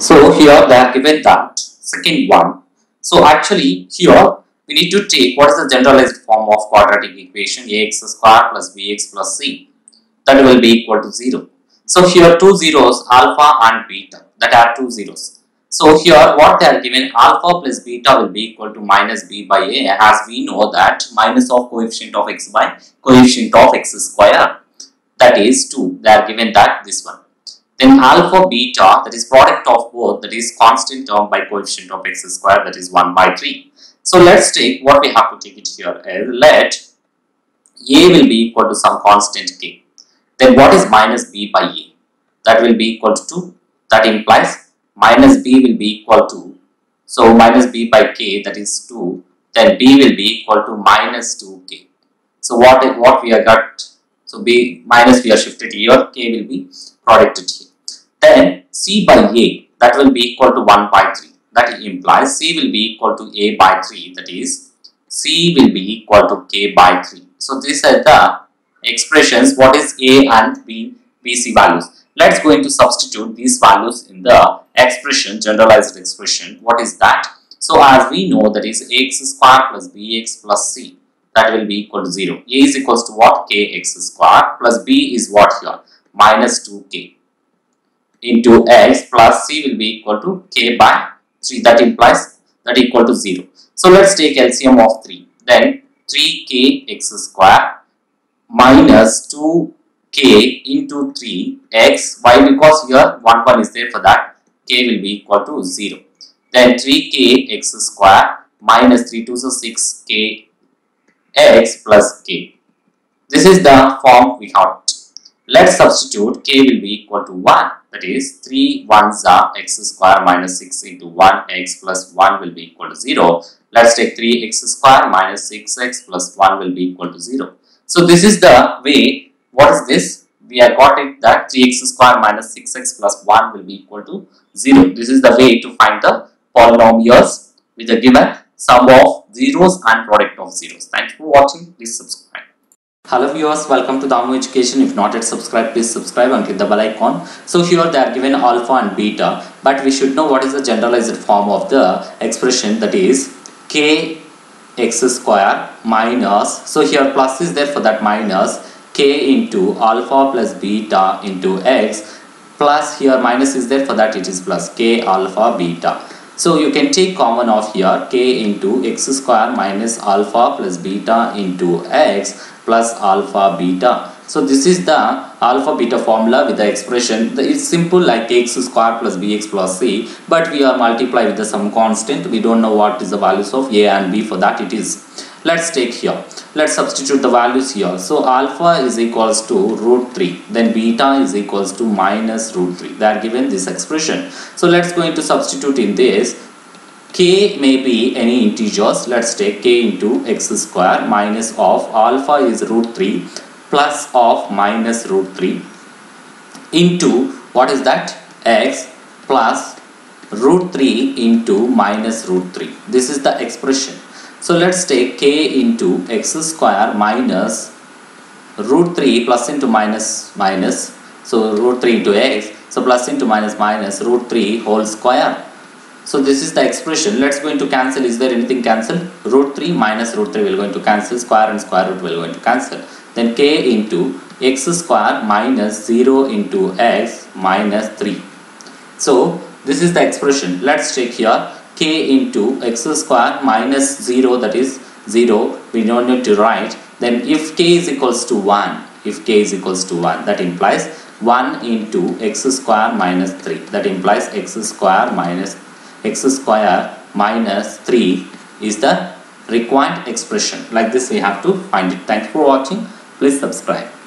So here they are given that second one. So actually here we need to take what is the generalized form of quadratic equation ax square plus bx plus c that will be equal to 0. So here two zeros alpha and beta that are two zeros. So here what they are given alpha plus beta will be equal to minus b by a as we know that minus of coefficient of x by coefficient of x square that is 2 they are given that this one then alpha beta that is product of both that is constant term by coefficient of x square that is 1 by 3 so let's take what we have to take it here is let a will be equal to some constant k. Then what is minus b by a? That will be equal to 2 that implies minus b will be equal to so minus b by k that is 2 then b will be equal to minus 2k so what what we have got? So b minus we are shifted here k will be producted here then c by a that will be equal to 1 by 3 that implies c will be equal to a by 3 that is c will be equal to k by 3 so these are the expressions what is a and b bc values. Let's going to substitute these values in the expression generalized expression. What is that? So as we know that is x square plus bx plus c that will be equal to 0 a is equals to what? Kx square plus b is what here? Minus 2k into x plus c will be equal to k by 3 that implies that equal to 0 so let's take LCM of 3 then 3k x square minus 2k into 3 x. Why? Because here 1 1 is there for that. K will be equal to 0 then 3k x square minus 3 2 so 6k x plus k. This is the form we have let's substitute k will be equal to 1 that is 3 ones are x square minus 6 into 1 x plus 1 will be equal to 0 let's take 3 x square minus 6x plus 1 will be equal to 0 so this is the way what is this? We have got it that 3x square minus 6x plus 1 will be equal to 0 this is the way to find the polynomials with the given sum of zeros and product of zeros. Thank you for watching. Please subscribe Hello viewers, welcome to Damu Education. If not yet subscribed, please subscribe and click the bell icon. So here they are given alpha and beta, but we should know what is the generalized form of the expression that is k x square minus, so here plus is there for that minus k into alpha plus beta into x plus here minus is there for that it is plus k alpha beta. So you can take common of here k into x square minus alpha plus beta into x plus alpha beta. So this is the alpha beta formula with the expression. It's simple like x square plus bx plus c but we are multiply with the some constant. We don't know what is the values of a and b for that it is. Let's take here. Let's substitute the values here. So alpha is equals to root 3 then beta is equals to minus root 3. They are given this expression. So let's going to substitute in this k may be any integers. Let's take k into x square minus of alpha is root 3 plus of minus root 3 into what is that? X plus root 3 into minus root 3 this is the expression. So let's take k into x square minus root 3 plus into minus minus. So root 3 into x. So plus into minus minus root 3 whole square so this is the expression. Let's going to cancel. Is there anything cancel? Root 3 minus root 3 will going to cancel. Square and square root will going to cancel. Then k into x square minus 0 into x minus 3. So this is the expression. Let's check here. k into x square minus 0 that is 0. We don't need to write. Then if k is equals to 1. If k is equals to 1 that implies 1 into x square minus 3. That implies x square minus x square minus 3 is the required expression. Like this we have to find it. Thank you for watching. Please subscribe